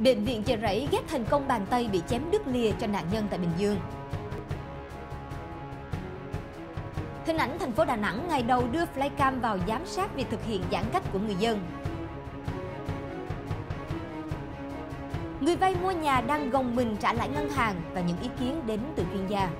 Bệnh viện chợ rẫy ghép thành công bàn tay bị chém đứt lìa cho nạn nhân tại Bình Dương. Hình ảnh thành phố Đà Nẵng ngày đầu đưa flycam vào giám sát việc thực hiện giãn cách của người dân. Người vay mua nhà đang gồng mình trả lãi ngân hàng và những ý kiến đến từ chuyên gia.